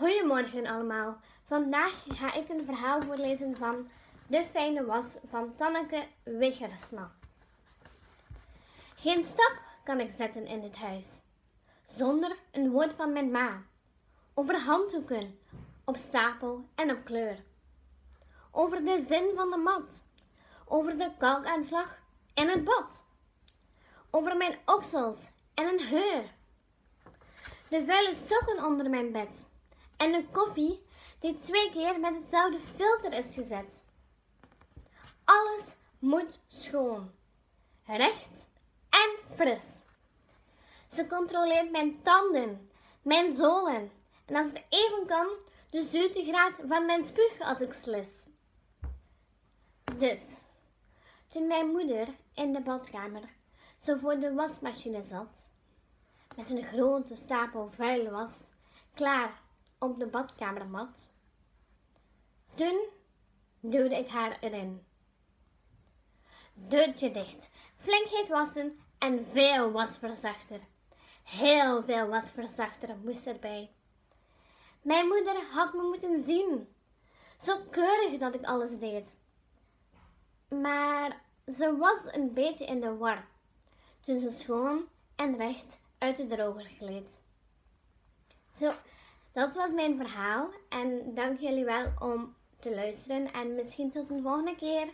Goedemorgen allemaal. Vandaag ga ik een verhaal voorlezen van De Fijne Was van Tanneke Wiggersma. Geen stap kan ik zetten in het huis, zonder een woord van mijn ma. Over handdoeken, op stapel en op kleur. Over de zin van de mat, over de kalkaanslag en het bad. Over mijn oksels en een heur. De vuile sokken onder mijn bed en de koffie die twee keer met hetzelfde filter is gezet. Alles moet schoon, recht en fris. Ze controleert mijn tanden, mijn zolen en als het even kan, de zoetegraad van mijn spuug als ik slis. Dus, toen mijn moeder in de badkamer zo voor de wasmachine zat, met een grote stapel vuil was, klaar op de badkamermat. Toen duwde ik haar erin. Deurtje dicht, flink heet wassen en veel wasverzachter. Heel veel wasverzachter moest erbij. Mijn moeder had me moeten zien. Zo keurig dat ik alles deed. Maar ze was een beetje in de war toen ze schoon en recht uit de droger gleed. Zo, dat was mijn verhaal en dank jullie wel om te luisteren en misschien tot een volgende keer.